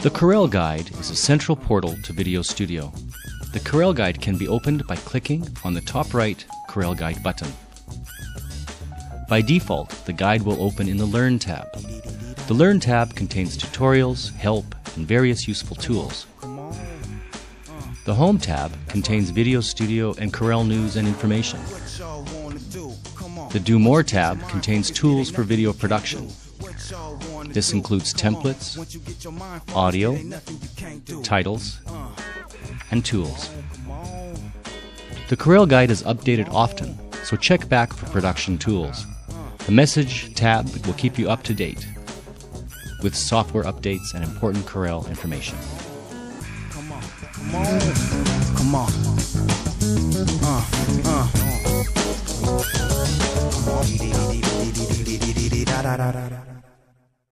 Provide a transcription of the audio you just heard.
The Corel Guide is a central portal to Video Studio. The Corel Guide can be opened by clicking on the top right Corel Guide button. By default, the guide will open in the Learn tab. The Learn tab contains tutorials, help, and various useful tools. The Home tab contains Video Studio and Corel news and information. The Do More tab contains tools for video production. This includes templates, audio, titles, and tools. The Corel Guide is updated often, so check back for production tools. The Message tab will keep you up to date with software updates and important Corel information. Come on, come on. Uh, uh.